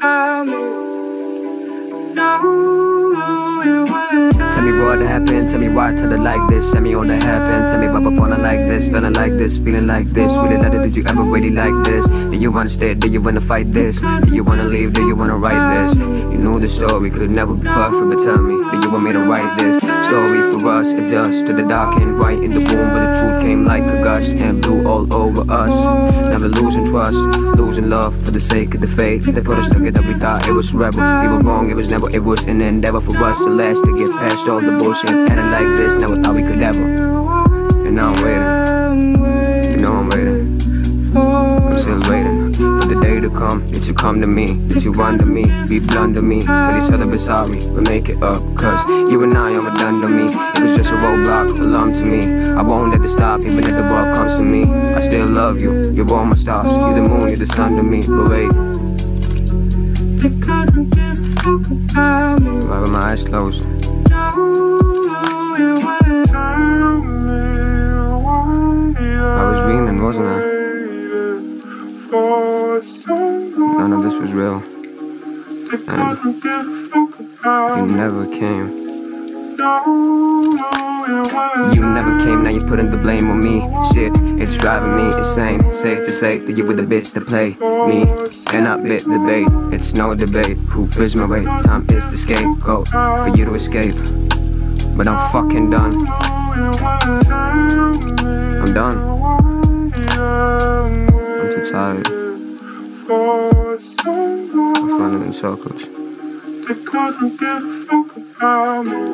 Tell me what happened, tell me why I turned it like this Tell me all that happened, tell me why I'm falling like this feeling like this, feeling like this. Really let it. Did you ever really like this? Do you wanna stay? Do you wanna fight this? Do you wanna leave? Do you wanna write this? You knew the story could never be perfect, but tell me, do you want me to write this story for us? Adjust to the dark and white in the womb, but the truth came like a gust and blew all over us. Never losing trust, losing love for the sake of the faith. They put us together, we thought it was rebel. We were wrong, it was never, it was an endeavor for us to last to get past all the bullshit. And like this, never thought we could ever. And now I'm waiting, I'm still waiting for the day to come that you come to me, that you run to me, be blunt to me, tell each other we're sorry, we make it up. Cause you and I are done to me. If it's just a roadblock, alarm to me. I won't let it stop, even if the world comes to me. I still love you, you're all my stars, you're the moon, you're the sun to me. But wait, why were my eyes closed? I was dreaming, wasn't I? None of this was real. And you never came. You never came, now you're putting the blame on me. Shit, it's driving me insane. Safe to say that you were the bitch to play me. And I bit the bait, it's no debate. Proof is my way, time is the scapegoat for you to escape. But I'm fucking done. I'm done. I'm too tired of running in circles. They couldn't give a fuck about me.